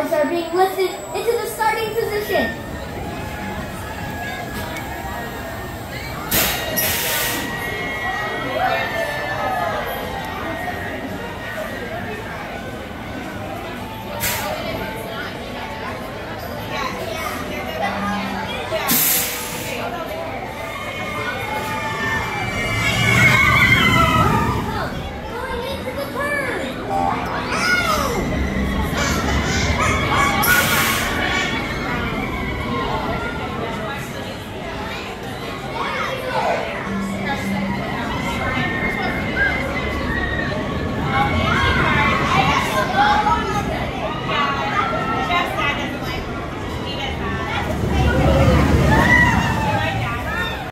words are being listed